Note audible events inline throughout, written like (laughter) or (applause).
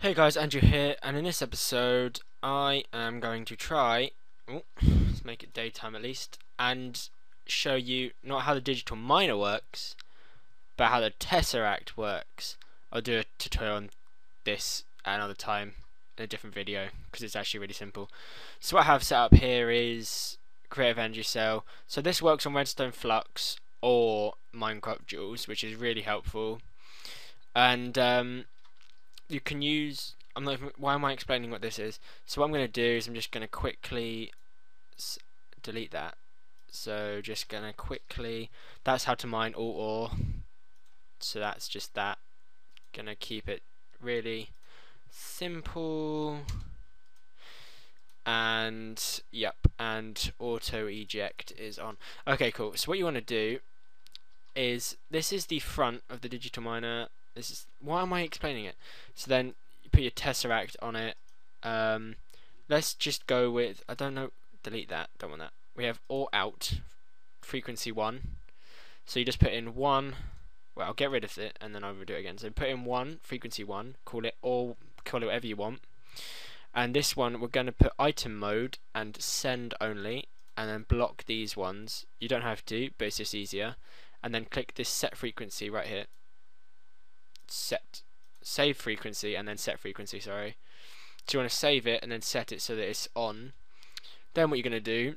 Hey guys, Andrew here, and in this episode I am going to try, let's make it daytime at least, and show you not how the digital miner works, but how the Tesseract works. I'll do a tutorial on this another time in a different video, because it's actually really simple. So what I have set up here is Creative Energy Cell. So this works on Redstone Flux or Minecraft Joules, which is really helpful. And um, you can use I'm not even, why am I explaining what this is? So what I'm going to do is I'm just going to quickly delete that. So just going to quickly that's how to mine all ore. So that's just that. Gonna keep it really simple. And yep and auto eject is on. Okay cool. So what you want to do is this is the front of the digital miner this is why am I explaining it? So then you put your tesseract on it. Um, let's just go with I don't know. Delete that. Don't want that. We have all out frequency one. So you just put in one. Well, I'll get rid of it and then I'll do it again. So put in one frequency one. Call it all. Call it whatever you want. And this one we're going to put item mode and send only, and then block these ones. You don't have to, but it's just easier. And then click this set frequency right here set save frequency and then set frequency sorry. So you want to save it and then set it so that it's on. Then what you're going to do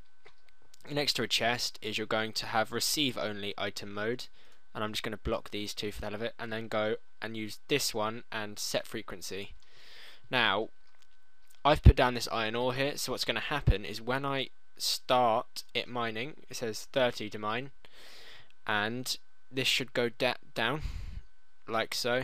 next to a chest is you're going to have receive only item mode. And I'm just going to block these two for the hell of it and then go and use this one and set frequency. Now I've put down this iron ore here. So what's going to happen is when I start it mining it says 30 to mine and this should go down like so,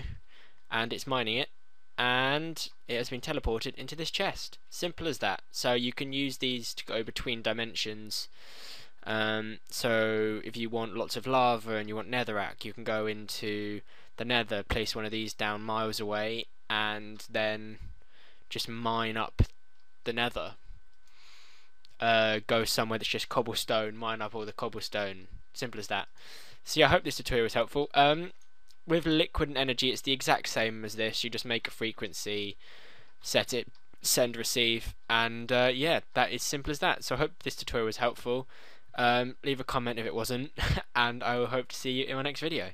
and it's mining it, and it has been teleported into this chest. Simple as that. So you can use these to go between dimensions. Um, so if you want lots of lava and you want netherrack, you can go into the nether, place one of these down miles away, and then just mine up the nether. Uh, go somewhere that's just cobblestone, mine up all the cobblestone. Simple as that. So yeah, I hope this tutorial was helpful. Um, with liquid and energy, it's the exact same as this. You just make a frequency, set it, send, receive, and uh, yeah, that is simple as that. So I hope this tutorial was helpful. Um, leave a comment if it wasn't, (laughs) and I will hope to see you in my next video.